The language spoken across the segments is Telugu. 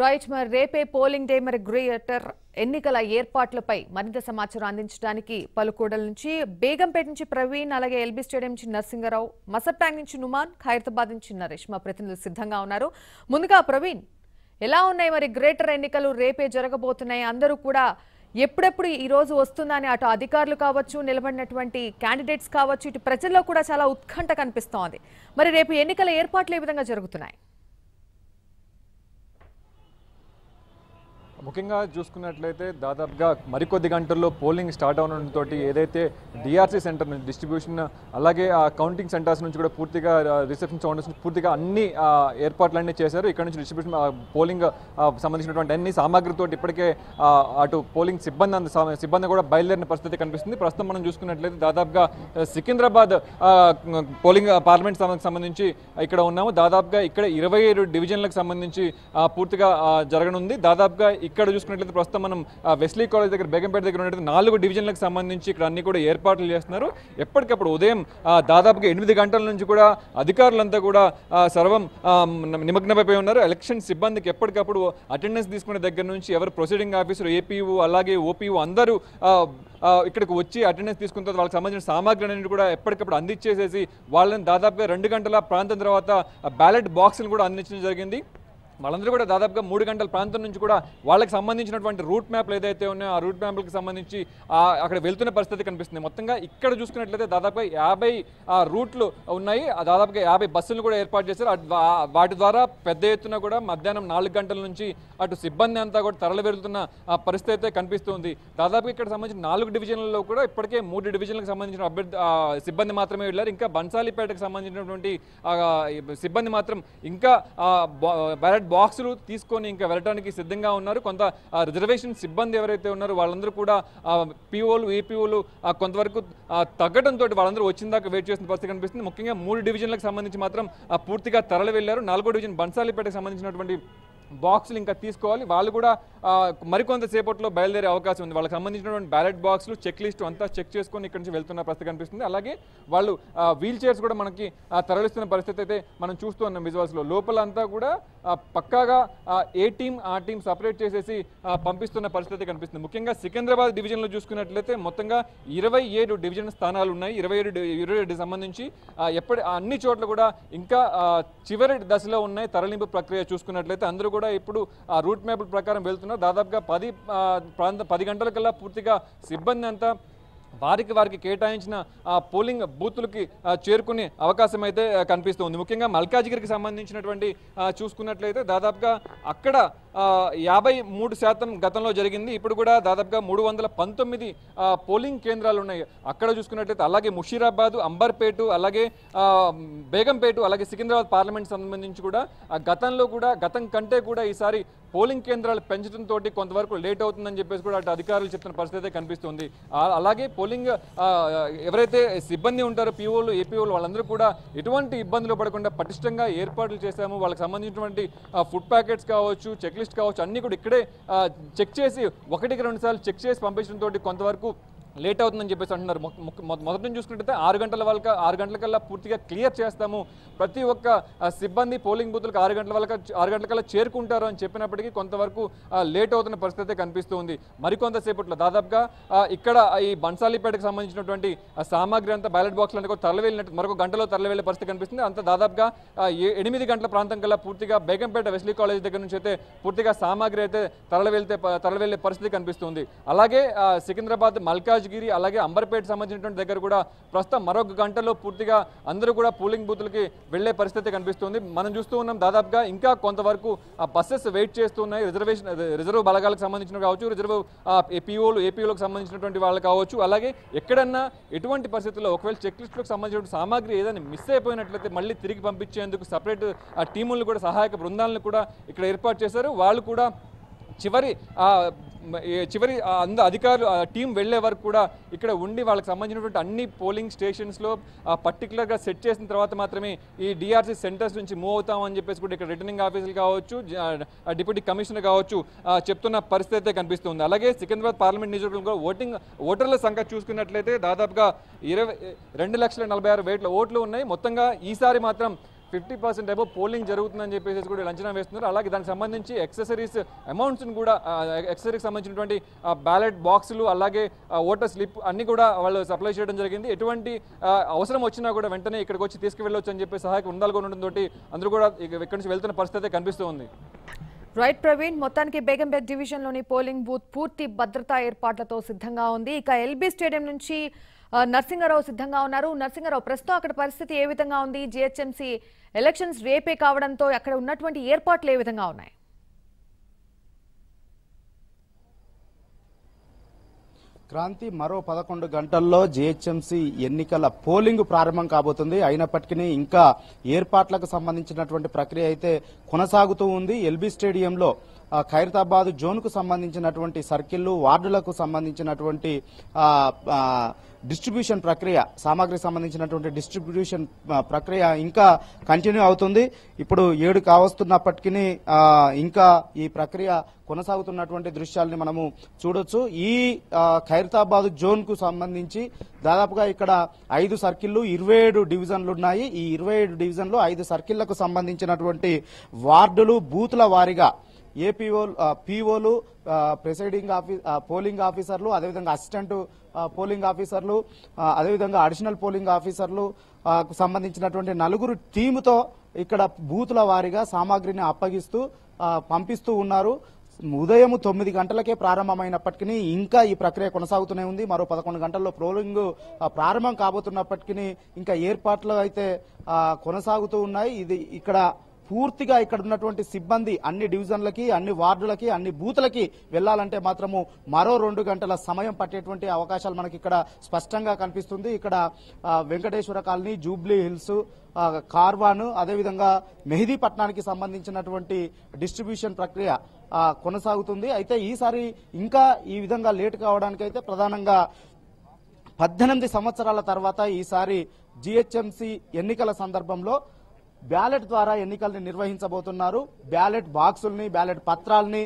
రైట్ మరి రేపే పోలింగ్ డే మరి గ్రేటర్ ఎన్నికల ఏర్పాట్లపై మరింత సమాచారం అందించడానికి పలుకూడల నుంచి బేగంపేట నుంచి ప్రవీణ్ అలాగే ఎల్బీ స్టేడియం నుంచి నరసింగరావు మసబ్ నుంచి నుమాన్ ఖైరతాబాద్ నుంచి నరేష్ మా ప్రతినిధులు సిద్ధంగా ఉన్నారు. ముందుగా ప్రవీణ్ ఎలా ఉన్నాయి మరి గ్రేటర్ ఎన్నికలు? రేపే జరగబోతున్నాయి. అందరూ కూడా ఎప్పుడెప్పుడు ఈ రోజు వస్తుందని అటు అధికారులు కావచ్చు నిలబడినటువంటి క్యాండిడేట్స్ కావచ్చు ఇటు ప్రజల్లో కూడా చాలా ఉత్కంఠ కనిపిస్తోంది. మరి రేపు ఎన్నికల ఏర్పాట్లు ఏ విధంగా జరుగుతున్నాయి? ముఖ్యంగా చూసుకున్నట్లయితే దాదాపుగా మరికొద్ది గంటల్లో పోలింగ్ స్టార్ట్ అవడంతో ఏదైతే డిఆర్సీ సెంటర్ నుంచి డిస్ట్రిబ్యూషన్ అలాగే ఆ కౌంటింగ్ సెంటర్స్ నుంచి కూడా పూర్తిగా రిసెప్షన్ సౌండర్స్ నుంచి పూర్తిగా అన్ని ఏర్పాట్లన్నీ చేశారు. ఇక్కడ నుంచి డిస్ట్రిబ్యూషన్ పోలింగ్ సంబంధించినటువంటి అన్ని సామాగ్రితో ఇప్పటికే అటు పోలింగ్ సిబ్బంది అంత సిబ్బంది కూడా బయలుదేరిన పరిస్థితి కనిపిస్తుంది. ప్రస్తుతం మనం చూసుకున్నట్లయితే దాదాపుగా సికింద్రాబాద్ పోలింగ్ పార్లమెంట్ సంబంధించి ఇక్కడ ఉన్నాము. దాదాపుగా ఇక్కడ ఇరవై ఏడు డివిజన్లకు సంబంధించి పూర్తిగా జరగనుంది. దాదాపుగా ఇక్కడ చూసుకున్నట్లయితే ప్రస్తుతం మనం వెస్లీ కాలేజ్ దగ్గర బేగంపేట దగ్గర ఉన్నట్టు నాలుగు డివిజన్లకు సంబంధించి ఇక్కడ అన్ని కూడా ఏర్పాట్లు చేస్తున్నారు. ఎప్పటికప్పుడు ఉదయం దాదాపుగా ఎనిమిది గంటల నుంచి కూడా అధికారులంతా కూడా సర్వం నిమగ్నమైపోయి ఉన్నారు. ఎలక్షన్ సిబ్బందికి ఎప్పటికప్పుడు అటెండెన్స్ తీసుకునే దగ్గర నుంచి ఎవరు ప్రొసీడింగ్ ఆఫీసర్ ఏపీఓ అలాగే ఓపీఓ అందరూ ఇక్కడికి వచ్చి అటెండెన్స్ తీసుకున్న తర్వాత వాళ్ళకి సంబంధించిన సామాగ్రి అనేది కూడా ఎప్పటికప్పుడు అందించేసేసి వాళ్ళని దాదాపుగా రెండు గంటల ప్రాంతం తర్వాత బ్యాలెట్ బాక్సులు కూడా అందించడం జరిగింది. వాళ్ళందరూ కూడా దాదాపుగా మూడు గంటల ప్రాంతం నుంచి కూడా వాళ్ళకి సంబంధించినటువంటి రూట్ మ్యాప్లు ఏదైతే ఉన్నాయో ఆ రూట్ మ్యాప్లకు సంబంధించి అక్కడ వెళ్తున్న పరిస్థితి కనిపిస్తుంది. మొత్తంగా ఇక్కడ చూసుకున్నట్లయితే దాదాపుగా యాభై ఆ, రూట్లు ఉన్నాయి. ఆ దాదాపుగా యాభై బస్సులు కూడా ఏర్పాటు చేశారు. వాటి ద్వారా పెద్ద ఎత్తున కూడా మధ్యాహ్నం నాలుగు గంటల నుంచి అటు సిబ్బంది అంతా కూడా తరలి వెళ్తున్న ఆ, పరిస్థితి అయితే కనిపిస్తుంది. దాదాపు ఇక్కడ సంబంధించిన నాలుగు డివిజన్లలో కూడా ఇప్పటికే మూడు డివిజన్లకు సంబంధించిన అభ్యర్థి సిబ్బంది మాత్రమే వెళ్ళారు. ఇంకా బన్సాలిపేటకు సంబంధించినటువంటి సిబ్బంది మాత్రం ఇంకా ఆ, బా- బాక్సులు తీసుకొని ఇంకా వెళ్ళడానికి సిద్ధంగా ఉన్నారు. కొంత రిజర్వేషన్ సిబ్బంది ఎవరైతే ఉన్నారో వాళ్ళందరూ కూడా పీఓలు ఏపీఓలు కొంతవరకు తగ్గడంతో వాళ్ళందరూ వచ్చిన దాకా వెయిట్ చేసిన పరిస్థితి కనిపిస్తుంది. ముఖ్యంగా మూడు డివిజన్లకు సంబంధించి మాత్రం ఆ, పూర్తిగా తరలి వెళ్ళారు. నాలుగో డివిజన్ బన్సాలిపేటకు సంబంధించినటువంటి బాక్సులు ఇంకా తీసుకోవాలి. వాళ్ళు కూడా మరికొంత సేపట్లో బయలుదేరే అవకాశం ఉంది. వాళ్ళకి సంబంధించినటువంటి బ్యాలెట్ బాక్సులు చెక్ లిస్ట్ అంతా చెక్ చేసుకొని ఇక్కడి నుంచి వెళ్తున్న పరిస్థితి కనిపిస్తుంది. అలాగే వాళ్ళు వీల్ చైర్స్ కూడా మనకి తరలిస్తున్న పరిస్థితి అయితే మనం చూస్తూ ఉన్నాం విజువల్స్లో. లోపల అంతా కూడా పక్కాగా ఏ టీం ఆ టీం సపరేట్ చేసేసి పంపిస్తున్న పరిస్థితి కనిపిస్తుంది. ముఖ్యంగా సికింద్రాబాద్ డివిజన్లో చూసుకున్నట్లయితే మొత్తంగా ఇరవై ఏడు డివిజన్ స్థానాలు ఉన్నాయి. ఇరవై ఏడు ఇరవై ఏడు సంబంధించి ఎప్పటి అన్ని చోట్ల కూడా ఇంకా చివరి దశలో ఉన్నాయి తరలింపు ప్రక్రియ చూసుకున్నట్లయితే. అందరూ కూడా ఇప్పుడు ఆ రూట్ మ్యాప్ ప్రకారం వెళ్తున్నారు. దాదాపుగా పది ప్రాంత పది గంటలకల్లా పూర్తిగా సిబ్బంది అంతా వారికి వారికి కేటాయించిన ఆ పోలింగ్ బూతులకి చేరుకునే అవకాశం అయితే కనిపిస్తుంది ముఖ్యంగా మల్కాజిగిరికి సంబంధించినటువంటి చూసుకున్నట్లయితే దాదాపుగా అక్కడ యాభై మూడు శాతం గతంలో జరిగింది. ఇప్పుడు కూడా దాదాపుగా మూడు వందల పంతొమ్మిది పోలింగ్ కేంద్రాలు ఉన్నాయి. అక్కడ చూసుకున్నట్లయితే అలాగే ముషీరాబాదు అంబర్పేటు అలాగే బేగంపేటు అలాగే సికింద్రాబాద్ పార్లమెంట్ సంబంధించి కూడా గతంలో కూడా గతం కంటే కూడా ఈసారి పోలింగ్ కేంద్రాలు పెంచడంతో కొంతవరకు లేట్ అవుతుందని చెప్పేసి కూడా అటు అధికారులు చెప్తున్న పరిస్థితి అయితే కనిపిస్తుంది. అలాగే పోలింగ్ ఎవరైతే సిబ్బంది ఉంటారో పీఓలు ఏపీఓలు వాళ్ళందరూ కూడా ఎటువంటి ఇబ్బందులు పడకుండా పటిష్టంగా ఏర్పాట్లు చేశాము. వాళ్ళకి సంబంధించినటువంటి ఫుడ్ ప్యాకెట్స్ కావచ్చు చెక్ లిస్ట్ కావచ్చు అన్నీ కూడా ఇక్కడే చెక్ చేసి ఒకటికి రెండు సార్లు చెక్ చేసి పంపించడంతో కొంతవరకు లేట్ అవుతుందని చెప్పేసి అంటున్నారు. మొ- మొదటి నుంచి చూసుకుంటే ఆరు గంటల వరకు ఆరు గంటలకల్లా పూర్తిగా క్లియర్ చేస్తాము. ప్రతి ఒక్క సిబ్బంది పోలింగ్ బూత్లకు ఆరు గంటల వరకు ఆరు గంటలకల్లా చేరుకుంటారు అని చెప్పినప్పటికీ కొంతవరకు లేట్ అవుతున్న పరిస్థితి కనిపిస్తుంది మరికొంతసేపట్లో దాదాపుగా ఇక్కడ ఈ బన్సాలిపేటకు సంబంధించినటువంటి సామాగ్రి అంతా బ్యాలెట్ బాక్స్ అంటే తరలివెళ్ళినట్టు మరొక గంటలో తరలివెళ్ళే పరిస్థితి కనిపిస్తుంది. అంత దాదాపుగా ఏ- ఎనిమిది గంటల ప్రాంతం కల్లా పూర్తిగా బేగంపేట వెస్లీ కాలేజ్ దగ్గర నుంచి అయితే పూర్తిగా సామాగ్రి అయితే తరలి వెళ్తే తరలి పరిస్థితి కనిపిస్తుంది అలాగే సికింద్రాబాద్ మల్కాజ్ రాజగిరి అలాగే అంబర్పేట సంబంధించినటువంటి దగ్గర కూడా ప్రస్తుతం మరొక గంటలో పూర్తిగా అందరూ కూడా పోలింగ్ బూత్లకి వెళ్ళే పరిస్థితి కనిపిస్తుంది. మనం చూస్తూ ఉన్నాం దాదాపుగా ఇంకా కొంతవరకు ఆ బస్సెస్ వెయిట్ చేస్తున్నాయి రిజర్వేషన్ రిజర్వ్ బలగాలకు సంబంధించిన కావచ్చు రిజర్వ్ పిఓలు ఏపీఓలకు సంబంధించినటువంటి వాళ్ళు కావచ్చు అలాగే ఎక్కడన్నా ఎటువంటి పరిస్థితుల్లో ఒకవేళ చెక్ లిస్టులకు సంబంధించిన సామాగ్రి ఏదైనా మిస్ అయిపోయినట్లయితే మళ్ళీ తిరిగి పంపించేందుకు సపరేట్ ఆ టీములను కూడా సహాయక బృందాలను కూడా ఇక్కడ ఏర్పాటు చేశారు. వాళ్ళు కూడా చివరి చివరి అంద అధికారులు టీం వెళ్ళే వరకు కూడా ఇక్కడ ఉండి వాళ్ళకి సంబంధించినటువంటి అన్ని పోలింగ్ స్టేషన్స్లో పర్టికులర్గా సెట్ చేసిన తర్వాత మాత్రమే ఈ డిఆర్సీ సెంటర్స్ నుంచి మూవ్ అవుతామని చెప్పేసి కూడా ఇక్కడ రిటర్నింగ్ ఆఫీసులు కావచ్చు డిప్యూటీ కమిషనర్ కావచ్చు చెప్తున్న పరిస్థితి అయితే కనిపిస్తుంది. అలాగే సికింద్రాబాద్ పార్లమెంట్ నియోజకవర్గంలో ఓటింగ్ ఓటర్ల సంఖ్య చూసుకున్నట్లయితే దాదాపుగా ఇరవై రెండు లక్షల నలభై ఆరు వేట్ల ఓట్లు ఉన్నాయి. మొత్తంగా ఈసారి మాత్రం ఫిఫ్టీ పర్సెంట్ అబో పోలింగ్ జరుగుతుందని చెప్పేసి కూడా వీళ్ళు అంచనా వేస్తున్నారు. అలాగే దానికి సంబంధించి ఎక్సెసరీస్ అమౌంట్స్ని కూడా ఎక్సెసరీకి సంబంధించినటువంటి బ్యాలెట్ బాక్సులు అలాగే ఓటర్ స్లిప్ అన్ని కూడా వాళ్ళు సప్లై చేయడం జరిగింది. ఎటువంటి అవసరం వచ్చినా కూడా వెంటనే ఇక్కడికి వచ్చి తీసుకువెళ్ళొచ్చు అని చెప్పి సహాయక ఉండాలి ఉండడంతో అందరూ కూడా ఇక్కడి నుంచి వెళ్తున్న పరిస్థితి అయితే కనిపిస్తూ ఉంది. రైట్ ప్రవీణ్ మొత్తానికి బేగంపేట్ డివిజన్లోని పోలింగ్ బూత్ పూర్తి భద్రతా ఏర్పాట్లతో సిద్ధంగా ఉంది. ఇక ఎల్బీ స్టేడియం నుంచి నరసింహారావు సిద్ధంగా ఉన్నారు. నరసింహారావు ప్రస్తుతం అక్కడ పరిస్థితి ఏ విధంగా ఉంది? జిహెచ్ఎంసీ ఎలక్షన్స్ రేపే కావడంతో అక్కడ ఉన్నటువంటి ఏర్పాట్లు ఏ విధంగా ఉన్నాయి? క్రాంతి మరో పదకొండు గంటల్లో జేహెచ్ఎంసీ ఎన్నికల పోలింగ్ ప్రారంభం కాబోతుంది. అయినప్పటికీ ఇంకా ఏర్పాట్లకు సంబంధించినటువంటి ప్రక్రియ అయితే కొనసాగుతూ ఉంది. ఎల్బీ స్టేడియంలో ఖైరతాబాద్ జోన్కు సంబంధించినటువంటి సర్కిళ్ళు వార్డులకు సంబంధించినటువంటి డిస్ట్రిబ్యూషన్ ప్రక్రియ సామాగ్రికి సంబంధించినటువంటి డిస్ట్రిబ్యూషన్ ప్రక్రియ ఇంకా కంటిన్యూ అవుతుంది. ఇప్పుడు ఏడు కావస్తున్నప్పటికీ ఇంకా ఈ ప్రక్రియ కొనసాగుతున్నటువంటి దృశ్యాలని మనము చూడొచ్చు. ఈ ఖైరతాబాద్ జోన్కు సంబంధించి దాదాపుగా ఇక్కడ ఐదు సర్కిళ్ళు ఇరవై ఏడు డివిజన్లు ఉన్నాయి ఈ ఇరవై ఏడు డివిజన్లు ఐదు సర్కిళ్ళకు సంబంధించినటువంటి వార్డులు బూతుల వారీగా ఏపీఓ పీఓలు ప్రిసైడింగ్ ఆఫీ పోలింగ్ ఆఫీసర్లు అదేవిధంగా అసిస్టెంట్ పోలింగ్ ఆఫీసర్లు అదేవిధంగా అడిషనల్ పోలింగ్ ఆఫీసర్లు సంబంధించినటువంటి నలుగురు టీముతో ఇక్కడ బూతుల వారీగా సామాగ్రిని అప్పగిస్తూ పంపిస్తూ ఉన్నారు. ఉదయం తొమ్మిది గంటలకే ప్రారంభమైనప్పటికీ ఇంకా ఈ ప్రక్రియ కొనసాగుతూనే ఉంది. మరో పదకొండు గంటల్లో పోలింగ్ ప్రారంభం కాబోతున్నప్పటికీ ఇంకా ఏర్పాట్లు అయితే కొనసాగుతూ ఉన్నాయి. ఇది ఇక్కడ పూర్తిగా ఇక్కడ ఉన్నటువంటి సిబ్బంది అన్ని డివిజన్లకి అన్ని వార్డులకి అన్ని బూతులకి వెళ్ళాలంటే మాత్రము మరో రెండు గంటల సమయం పట్టేటువంటి అవకాశాలు మనకి ఇక్కడ స్పష్టంగా కనిపిస్తుంది. ఇక్కడ Venkateswara colony Jubilee Hills Karwan అదేవిధంగా మెహదీపట్నానికి సంబంధించినటువంటి డిస్ట్రిబ్యూషన్ ప్రక్రియ కొనసాగుతుంది. అయితే ఈసారి ఇంకా ఈ విధంగా లేట్ కావడానికైతే ప్రధానంగా పద్దెనిమిది సంవత్సరాల తర్వాత ఈసారి జిహెచ్ఎంసి ఎన్నికల సందర్భంలో బ్యాలెట్ ద్వారా ఎన్నికల్ని నిర్వహించబోతున్నారు. బ్యాలెట్ బాక్సుల్ని బ్యాలెట్ పత్రాల్ని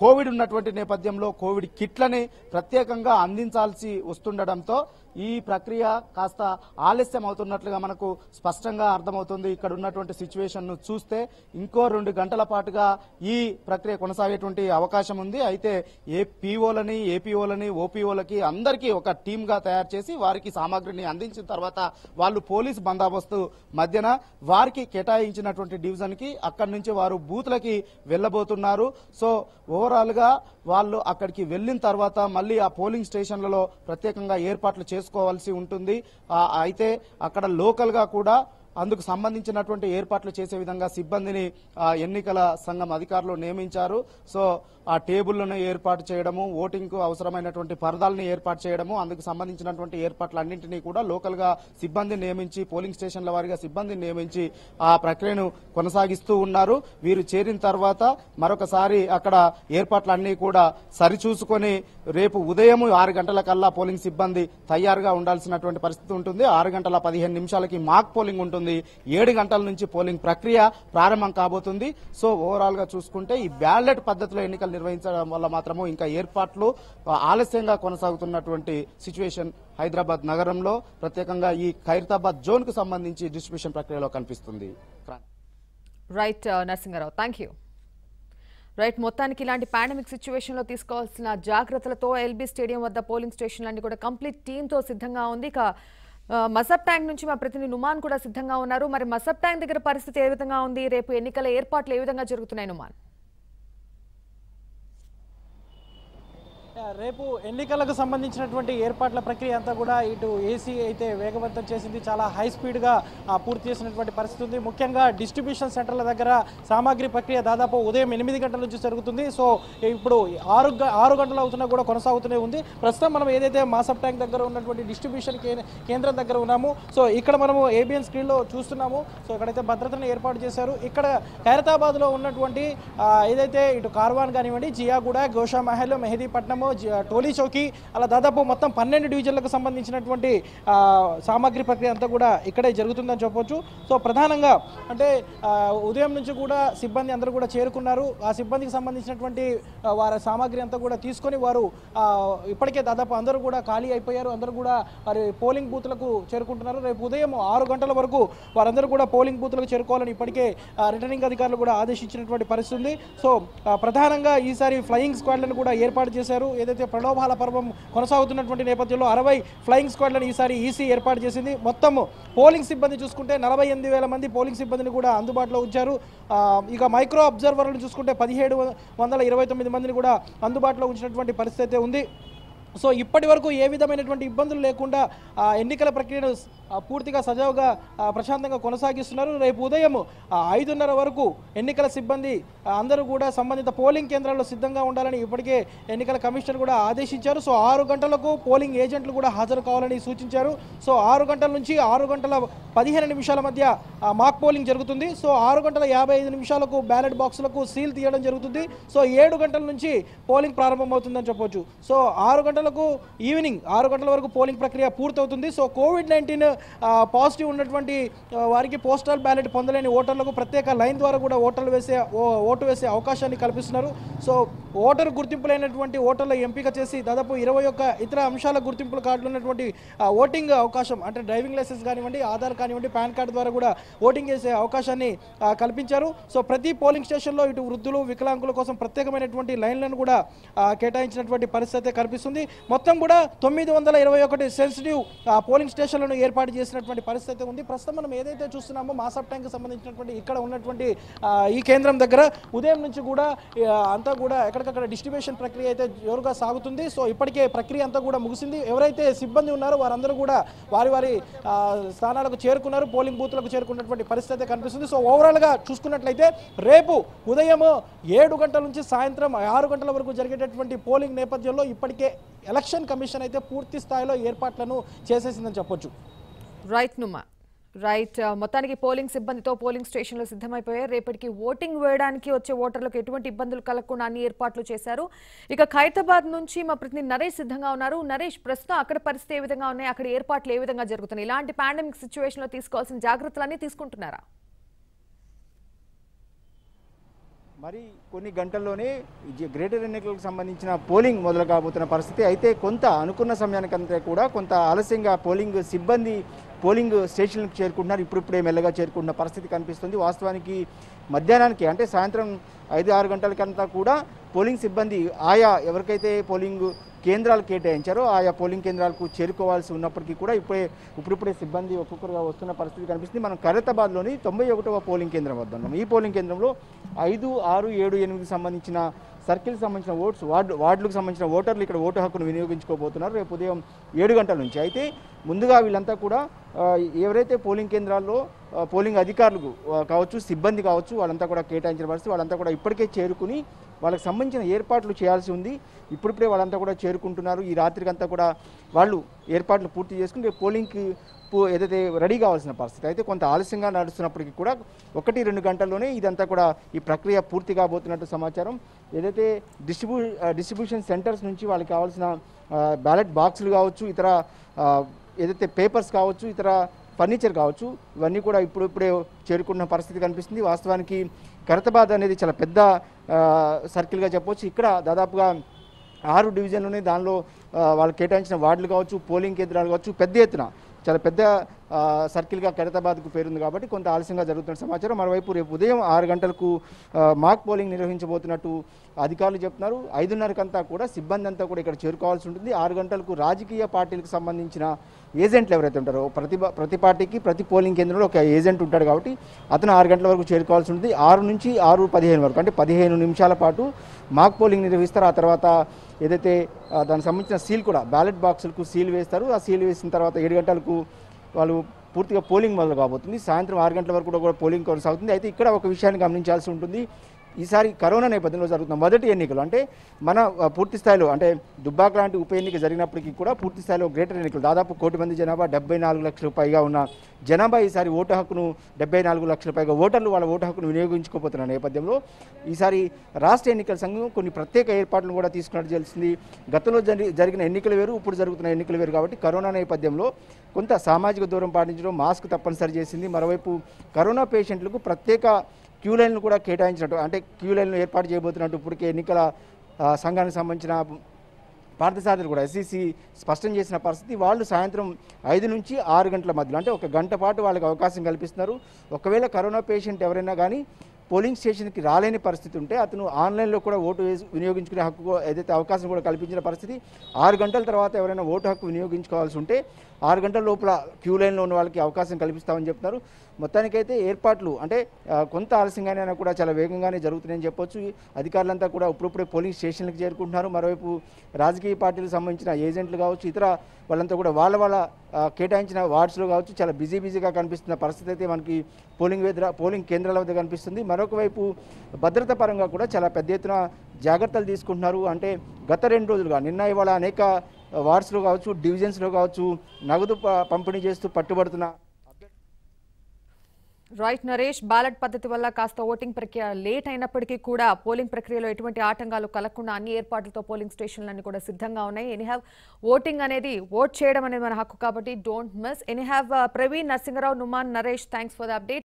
కోవిడ్ ఉన్నటువంటి నేపథ్యంలో కోవిడ్ కిట్లని ప్రత్యేకంగా అందించాల్సి వస్తుండడంతో ఈ ప్రక్రియ కాస్త ఆలస్యం అవుతున్నట్లుగా మనకు స్పష్టంగా అర్థమవుతుంది. ఇక్కడ ఉన్నటువంటి సిచ్యువేషన్ను చూస్తే ఇంకో రెండు గంటల పాటుగా ఈ ప్రక్రియ కొనసాగేటువంటి అవకాశం ఉంది. అయితే ఏ పీఓలని ఏపీఓలని ఓపీఓలకి అందరికీ ఒక టీమ్గా తయారు చేసి వారికి సామాగ్రిని అందించిన తర్వాత వాళ్ళు పోలీస్ బందోబస్తు మధ్యన వారికి కేటాయించినటువంటి డివిజన్కి అక్కడి నుంచి వారు బూత్లకి వెళ్ళబోతున్నారు. సో ఓవరాల్గా వాళ్ళు అక్కడికి వెళ్ళిన తర్వాత మళ్ళీ ఆ పోలింగ్ స్టేషన్లలో ప్రత్యేకంగా ఏర్పాట్లు చేసుకోవాల్సి ఉంటుంది. అయితే అక్కడ లోకల్గా కూడా అందుకు సంబంధించినటువంటి ఏర్పాట్లు చేసే విధంగా సిబ్బందిని ఆ, ఎన్నికల సంఘం అధికారులు నియమించారు. సో ఆ టేబుల్లను ఏర్పాటు చేయడము ఓటింగ్కు అవసరమైనటువంటి పరదాలను ఏర్పాటు చేయడము అందుకు సంబంధించినటువంటి ఏర్పాట్లన్నింటినీ కూడా లోకల్గా సిబ్బందిని నియమించి పోలింగ్ స్టేషన్ల వారిగా సిబ్బందిని నియమించి ఆ ప్రక్రియను కొనసాగిస్తూ ఉన్నారు. వీరు చేరిన తర్వాత మరొకసారి అక్కడ ఏర్పాట్లన్నీ కూడా సరిచూసుకొని రేపు ఉదయం ఆరు గంటల కల్లా పోలింగ్ సిబ్బంది తయారుగా ఉండాల్సినటువంటి పరిస్థితి ఉంటుంది. ఆరు గంటల పదిహేను నిమిషాలకి మాక్ పోలింగ్ ఉంటుంది. ఏడు గంటల నుంచి పోలింగ్ ప్రక్రియ ప్రారంభం కాబోతుంది. సో ఓవరాల్గా చూసుకుంటే ఈ బ్యాలెట్ పద్ధతిలో ఎన్నికలు నిర్వహించడం వల్ల మాత్రము ఇంకా ఏర్పాట్లు ఆలస్యంగా కొనసాగుతున్నటువంటి సిచ్యువేషన్ హైదరాబాద్ నగరంలో. ప్రత్యేకంగా ఈ ఖైరతాబాద్ జోన్కు సంబంధించి డిస్ట్రిబ్యూషన్ ప్రక్రియలో కనిపిస్తుంది. Right uh, Narasimharao thank you right మొత్తానికి ఇలాంటి పాండమిక్ సిచ్యువేషన్లో తీసుకోవాల్సిన జాగ్రత్తలతో ఎల్బీ స్టేడియం వద్ద పోలింగ్ స్టేషన్లన్నీ కూడా కంప్లీట్ టీంతో సిద్ధంగా ఉంది. ఇక మసబ్ ట్యాంక్ నుంచి మా ప్రతినిధి నుమాన్ కూడా సిద్ధంగా ఉన్నారు. మరి మసబ్ ట్యాంక్ దగ్గర పరిస్థితి ఏ విధంగా ఉంది? రేపు ఎన్నికల ఏర్పాట్లు ఏ విధంగా జరుగుతున్నాయి నుమాన్? రేపు ఎన్నికలకు సంబంధించినటువంటి ఏర్పాట్ల ప్రక్రియ అంతా కూడా ఇటు ఏసీ అయితే వేగవంతం చేసింది. చాలా హై స్పీడ్గా పూర్తి చేసినటువంటి పరిస్థితి ఉంది. ముఖ్యంగా డిస్ట్రిబ్యూషన్ సెంటర్ల దగ్గర సామాగ్రి ప్రక్రియ దాదాపు ఉదయం ఎనిమిది గంటల నుంచి జరుగుతుంది. సో ఇప్పుడు ఆరు గ- ఆరు గంటలు అవుతున్నా కూడా కొనసాగుతూనే ఉంది. ప్రస్తుతం మనం ఏదైతే మాసప్ ట్యాంక్ దగ్గర ఉన్నటువంటి డిస్ట్రిబ్యూషన్ కేంద్రం దగ్గర ఉన్నాము సో ఇక్కడ మనము ఏబిఎన్ స్క్రీన్లో చూస్తున్నాము. సో ఇక్కడైతే భద్రతను ఏర్పాటు చేశారు. ఇక్కడ ఖైరతాబాద్లో ఉన్నటువంటి ఏదైతే ఇటు కార్వాన్ కానివ్వండి జియాగూడ గోషా మహల్ మెహదీపట్నము టోలీ చౌకీ అలా దాదాపు మొత్తం పన్నెండు డివిజన్లకు సంబంధించినటువంటి సామాగ్రి ప్రక్రియ అంతా కూడా ఇక్కడే జరుగుతుందని చెప్పొచ్చు. సో ప్రధానంగా అంటే ఉదయం నుంచి కూడా సిబ్బంది అందరూ కూడా చేరుకున్నారు. ఆ సిబ్బందికి సంబంధించినటువంటి వారి సామాగ్రి అంతా కూడా తీసుకొని వారు ఇప్పటికే దాదాపు అందరూ కూడా ఖాళీ అయిపోయారు. అందరూ కూడా వారి పోలింగ్ బూత్లకు చేరుకుంటున్నారు. రేపు ఉదయం ఆరు గంటల వరకు వారందరూ కూడా పోలింగ్ బూత్లకు చేరుకోవాలని ఇప్పటికే ఆ, రిటర్నింగ్ అధికారులు కూడా ఆదేశించినటువంటి పరిస్థితి ఉంది. సో ప్రధానంగా ఈసారి ఫ్లయింగ్ స్క్వాడ్లను కూడా ఏర్పాటు చేశారు. ఏదైతే ప్రలోభాల పర్వం కొనసాగుతున్నటువంటి నేపథ్యంలో అరవై ఫ్లయింగ్ స్క్వాడ్లను ఈసారి ఈసీ ఏర్పాటు చేసింది. మొత్తం పోలింగ్ సిబ్బంది చూసుకుంటే నలభై ఎనిమిది వేల మంది పోలింగ్ సిబ్బందిని కూడా అందుబాటులో ఉంచారు. ఇక మైక్రో అబ్జర్వర్లను చూసుకుంటే పదిహేడు వందల ఇరవై తొమ్మిది మందిని కూడా అందుబాటులో ఉంచినటువంటి పరిస్థితి అయితే ఉంది. సో ఇప్పటి వరకు ఏ విధమైనటువంటి ఇబ్బందులు లేకుండా ఎన్నికల ప్రక్రియను పూర్తిగా సజావుగా ప్రశాంతంగా కొనసాగిస్తున్నారు. రేపు ఉదయం ఐదున్నర వరకు ఎన్నికల సిబ్బంది అందరూ కూడా సంబంధిత పోలింగ్ కేంద్రాల్లో సిద్ధంగా ఉండాలని ఇప్పటికే ఎన్నికల కమిషనర్ కూడా ఆదేశించారు. సో ఆరు గంటలకు పోలింగ్ ఏజెంట్లు కూడా హాజరు కావాలని సూచించారు. సో ఆరు గంటల నుంచి ఆరు గంటల పదిహేను నిమిషాల మధ్య మాక్ పోలింగ్ జరుగుతుంది. సో ఆరు గంటల యాభై ఐదు నిమిషాలకు బ్యాలెట్ బాక్సులకు సీల్ తీయడం జరుగుతుంది. సో ఏడు గంటల నుంచి పోలింగ్ ప్రారంభమవుతుందని చెప్పొచ్చు. సో ఆరు గంటలకు ఈవినింగ్ ఆరు గంటల వరకు పోలింగ్ ప్రక్రియ పూర్తవుతుంది. సో కోవిడ్ నైన్టీన్ పాజిటివ్ ఉన్నటువంటి వారికి పోస్టల్ బ్యాలెట్ పొందలేని ఓటర్లకు ప్రత్యేక లైన్ ద్వారా కూడా ఓటర్లు వేసే ఓ- ఓటు వేసే అవకాశాన్ని కల్పిస్తున్నారు. సో ఓటరు గుర్తింపులైనటువంటి ఓటర్ల ఎంపిక చేసి దాదాపు ఇరవై ఒక్క ఇతర అంశాల గుర్తింపుల కార్డులు ఉన్నటువంటి ఓటింగ్ అవకాశం అంటే డ్రైవింగ్ లైసెన్స్ కానివ్వండి ఆధార్ కానివ్వండి పాన్ కార్డు ద్వారా కూడా ఓటింగ్ చేసే అవకాశాన్ని కల్పించారు. సో ప్రతి పోలింగ్ స్టేషన్లో ఇటు వృద్ధులు వికలాంగుల కోసం ప్రత్యేకమైనటువంటి లైన్లను కూడా కేటాయించినటువంటి పరిస్థితి కనిపిస్తుంది. మొత్తం కూడా తొమ్మిది వందల ఇరవై ఒకటి సెన్సిటివ్ పోలింగ్ స్టేషన్లను ఏర్పాటు చేసినటువంటి పరిస్థితి అయితే ఉంది. ప్రస్తుతం మనం ఏదైతే చూస్తున్నామో మాసాప్ ట్యాంక్ సంబంధించినటువంటి ఇక్కడ ఉన్నటువంటి ఈ కేంద్రం దగ్గర ఉదయం నుంచి కూడా అంతా కూడా ఎక్కడికక్కడ డిస్ట్రిబ్యూషన్ ప్రక్రియ అయితే జోరుగా సాగుతుంది. సో ఇప్పటికే ప్రక్రియ అంతా కూడా ముగిసింది. ఎవరైతే సిబ్బంది ఉన్నారో వారందరూ కూడా వారి వారి స్థానాలకు చేరుకున్నారు. పోలింగ్ బూత్లకు చేరుకున్నటువంటి పరిస్థితి అయితే కనిపిస్తుంది. సో ఓవరాల్గా చూసుకున్నట్లయితే రేపు ఉదయం ఏడు గంటల నుంచి సాయంత్రం ఆరు గంటల వరకు జరిగేటటువంటి పోలింగ్ నేపథ్యంలో ఇప్పటికే ఎలక్షన్ కమిషన్ అయితే పూర్తి స్థాయిలో ఏర్పాట్లను చేసేసిందని చెప్పొచ్చు. రైట్ నుమా రైట్ మొత్తానికి పోలింగ్ సిబ్బందితో పోలింగ్ స్టేషన్లు సిద్ధమైపోయాయి రేపటికి ఓటింగ్ వేయడానికి వచ్చే ఓటర్లకు ఎటువంటి ఇబ్బందులు కలగకుండా అన్ని ఏర్పాట్లు చేశారు. ఇక ఖైరతాబాద్ నుంచి మా ప్రతినిధి నరేష్ సిద్ధంగా ఉన్నారు. నరేష్ ప్రస్తుతం అక్కడ పరిస్థితి ఏ విధంగా ఉన్నాయి? అక్కడ ఏర్పాట్లు ఏ విధంగా జరుగుతున్నాయి? ఇలాంటి పాండమిక్ సిచ్యువేషన్లో తీసుకోవాల్సిన జాగ్రత్తలన్నీ తీసుకుంటున్నారా? మరి కొన్ని గంటల్లోనే గ్రేటర్ ఎన్నికలకు సంబంధించిన పోలింగ్ మొదలు కాబోతున్న పరిస్థితి. అయితే కొంత అనుకున్న సమయానికంటే కూడా కొంత ఆలస్యంగా పోలింగ్ సిబ్బంది పోలింగ్ స్టేషన్లకు చేరుకుంటున్నారు. ఇప్పుడిప్పుడే మెల్లగా చేరుకుంటున్న పరిస్థితి కనిపిస్తుంది. వాస్తవానికి మధ్యాహ్నానికి అంటే సాయంత్రం ఐదు ఆరు గంటలకంతా కూడా పోలింగ్ సిబ్బంది ఆయా ఎవరికైతే పోలింగ్ కేంద్రాలు కేటాయించారో ఆయా పోలింగ్ కేంద్రాలకు చేరుకోవాల్సి ఉన్నప్పటికీ కూడా ఇప్పుడే ఇప్పుడిప్పుడే సిబ్బంది ఒక్కొక్కరుగా వస్తున్న పరిస్థితి కనిపిస్తుంది. మనం ఖైరతాబాద్లోని తొంభై ఒకటవ పోలింగ్ కేంద్రం వద్ద ఉన్నాం. ఈ పోలింగ్ కేంద్రంలో ఐదు ఆరు ఏడు ఎనిమిదికి సంబంధించిన సర్కిల్కి సంబంధించిన ఓట్స్ వార్డు వార్డులకు సంబంధించిన ఓటర్లు ఇక్కడ ఓటు హక్కును వినియోగించుకోబోతున్నారు. రేపు ఉదయం ఏడు గంటల నుంచి. అయితే ముందుగా వీళ్ళంతా కూడా ఎవరైతే పోలింగ్ కేంద్రాల్లో పోలింగ్ అధికారులు కావచ్చు సిబ్బంది కావచ్చు వాళ్ళంతా కూడా కేటాయించిన పరిస్థితి వాళ్ళంతా కూడా ఇప్పటికే చేరుకుని వాళ్ళకి సంబంధించిన ఏర్పాట్లు చేయాల్సి ఉంది. ఇప్పుడిప్పుడే వాళ్ళంతా కూడా చేరుకుంటున్నారు. ఈ రాత్రికంతా కూడా వాళ్ళు ఏర్పాట్లు పూర్తి చేసుకుని రేపు పోలింగ్కి పో- ఏదైతే రెడీ కావాల్సిన పరిస్థితి అయితే కొంత ఆలస్యంగా నడుస్తున్నప్పటికీ కూడా ఒకటి రెండు గంటల్లోనే ఇదంతా కూడా ఈ ప్రక్రియ పూర్తి కాబోతున్నట్టు సమాచారం. ఏదైతే డిస్ట్రిబ్యూ డిస్ట్రిబ్యూషన్ సెంటర్స్ నుంచి వాళ్ళకి కావాల్సిన బ్యాలెట్ బాక్సులు కావచ్చు ఇతర ఏదైతే పేపర్స్ కావచ్చు ఇతర ఫర్నిచర్ కావచ్చు ఇవన్నీ కూడా ఇప్పుడు ఇప్పుడే చేరుకున్న పరిస్థితి కనిపిస్తుంది. వాస్తవానికి కరతబాద్ అనేది చాలా పెద్ద సర్కిల్గా చెప్పవచ్చు ఇక్కడ దాదాపుగా ఆరు డివిజన్లోనే దానిలో వాళ్ళు కేటాయించిన వార్డులు కావచ్చు పోలింగ్ కేంద్రాలు కావచ్చు పెద్ద ఎత్తున చాలా పెద్ద సర్కిల్గా ఖైరతాబాద్కు పేరుంది కాబట్టి కొంత ఆలస్యంగా జరుగుతున్న సమాచారం. మరోవైపు రేపు ఉదయం ఆరు గంటలకు మాక్ పోలింగ్ నిర్వహించబోతున్నట్టు అధికారులు చెప్తున్నారు. ఐదున్నరకంతా కూడా సిబ్బంది అంతా కూడా ఇక్కడ చేరుకోవాల్సి ఉంటుంది. ఆరు గంటలకు రాజకీయ పార్టీలకు సంబంధించిన ఏజెంట్లు ఎవరైతే ఉంటారో ప్రతి ప్రతి పార్టీకి ప్రతి పోలింగ్ కేంద్రంలో ఒక ఏజెంట్ ఉంటాడు కాబట్టి అతను ఆరు గంటల వరకు చేరుకోవాల్సి ఉంటుంది. ఆరు నుంచి ఆరు పదిహేను వరకు అంటే పదిహేను నిమిషాల పాటు మాక్ పోలింగ్ నిర్వహిస్తారు. ఆ తర్వాత ఏదైతే దానికి సంబంధించిన సీల్ కూడా బ్యాలెట్ బాక్సులకు సీల్ వేస్తారు. ఆ సీల్ వేసిన తర్వాత ఏడు గంటలకు వాళ్ళు పూర్తిగా పోలింగ్ మొదలు కాబోతుంది సాయంత్రం ఆరు గంటల వరకు కూడా కూడా పోలింగ్ కొనసాగుతుంది. అయితే ఇక్కడ ఒక విషయాన్ని గమనించాల్సి ఉంటుంది. ఈసారి కరోనా నేపథ్యంలో జరుగుతున్న మొదటి ఎన్నికలు అంటే మన పూర్తి స్థాయిలో అంటే దుబ్బాక లాంటి ఉప ఎన్నిక జరిగినప్పటికీ కూడా పూర్తి స్థాయిలో గ్రేటర్ ఎన్నికలు. దాదాపు కోటి మంది జనాభా డెబ్బై నాలుగు లక్షలు పైగా ఉన్న జనాభా ఈసారి ఓటు హక్కును డెబ్బై నాలుగు లక్షల పైగా ఓటర్లు వాళ్ళ ఓటు హక్కును వినియోగించుకోపోతున్న నేపథ్యంలో ఈసారి రాష్ట్ర ఎన్నికల సంఘం కొన్ని ప్రత్యేక ఏర్పాట్లను కూడా తీసుకున్నట్టు తెలిసింది. గతంలో జరి- జరిగిన ఎన్నికలు వేరు ఇప్పుడు జరుగుతున్న ఎన్నికలు వేరు కాబట్టి కరోనా నేపథ్యంలో కొంత సామాజిక దూరం పాటించడం మాస్క్ తప్పనిసరి చేసింది. మరోవైపు కరోనా పేషెంట్లకు ప్రత్యేక క్యూ లైన్లు కూడా కేటాయించినట్టు అంటే క్యూ లైన్లు ఏర్పాటు చేయబోతున్నట్టు ఇప్పటికే ఎన్నికల సంఘానికి సంబంధించిన పార్థసారథులు కూడా ఎస్సీసీ స్పష్టం చేసిన పరిస్థితి వాళ్ళు సాయంత్రం ఐదు నుంచి ఆరు గంటల మధ్యలో అంటే ఒక గంట పాటు వాళ్ళకి అవకాశం కల్పిస్తున్నారు. ఒకవేళ కరోనా పేషెంట్ ఎవరైనా కానీ పోలింగ్ స్టేషన్కి రాలేని పరిస్థితి ఉంటే అతను ఆన్లైన్లో కూడా ఓటు వినియోగించుకునే హక్కు ఏదైతే అవకాశం కూడా కల్పించిన పరిస్థితి ఆరు గంటల తర్వాత ఎవరైనా ఓటు హక్కు వినియోగించుకోవాల్సి ఉంటే ఆరు గంటల లోపల క్యూ లైన్లో ఉన్న వాళ్ళకి అవకాశం కల్పిస్తామని చెప్తున్నారు. మొత్తానికైతే ఏర్పాట్లు అంటే కొంత ఆలస్యంగానే అయినా కూడా చాలా వేగంగానే జరుగుతున్నాయని చెప్పొచ్చు. అధికారులంతా కూడా ఇప్పుడిప్పుడే పోలింగ్ స్టేషన్లకు చేరుకుంటున్నారు. మరోవైపు రాజకీయ పార్టీలకు సంబంధించిన ఏజెంట్లు కావచ్చు ఇతర వాళ్ళంతా కూడా వాళ్ళ వాళ్ళ కేటాయించిన వార్డ్స్లో కావచ్చు చాలా బిజీ బిజీగా కనిపిస్తున్న పరిస్థితి అయితే మనకి పోలింగ్ వేద్ర పోలింగ్ కేంద్రాల వద్ద కనిపిస్తుంది. మరొక వైపు భద్రత పరంగా కూడా చాలా పెద్ద ఎత్తున జాగ్రత్తలు తీసుకుంటున్నారు. అంటే గత రెండు రోజులుగా నిన్న ఇవాళ అనేక వార్డ్స్లో కావచ్చు డివిజన్స్లో కావచ్చు నగదు ప- పంపిణీ చేస్తూ పట్టుబడుతున్న రైట్ నరేష్ బ్యాలెట్ పద్ధతి వల్ల కాస్త ఓటింగ్ ప్రక్రియ లేట్ అయినప్పటికీ కూడా పోలింగ్ ప్రక్రియలో ఎటువంటి ఆటంకాలు కలగకుండా అన్ని ఏర్పాట్లతో పోలింగ్ స్టేషన్లన్నీ కూడా సిద్ధంగా ఉన్నాయి. ఎనీ హ్యావ్ ఓటింగ్ అనేది ఓట్ చేయడం అనేది మన హక్కు కాబట్టి don't miss. Anyhow Praveen Narasimharao Numan Naresh thanks for the update.